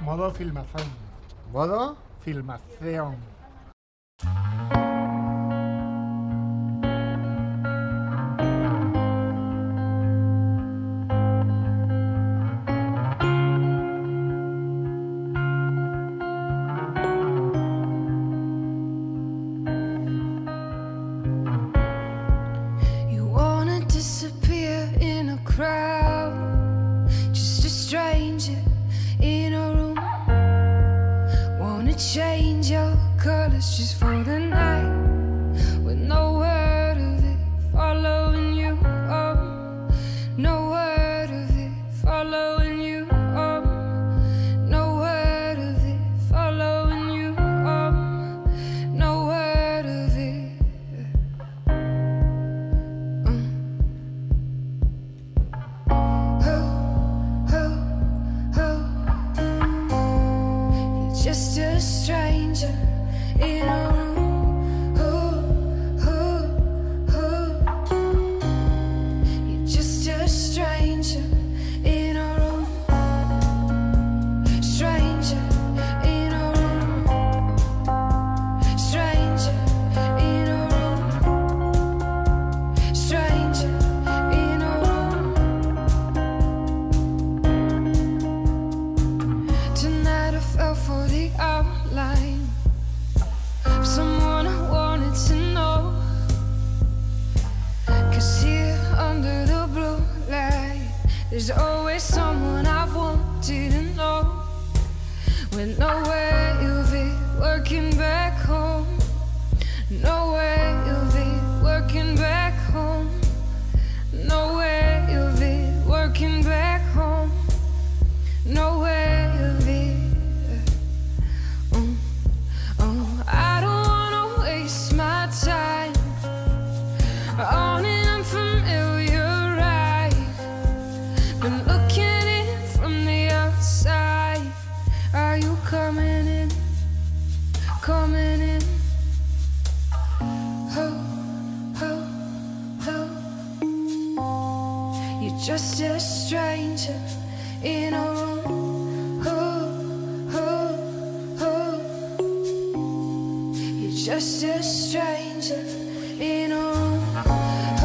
Modo filmación. ¿Modo? Filmación. change your colors just for the night. There's always someone I've wanted. Just a stranger in a room. You're just a stranger in a room.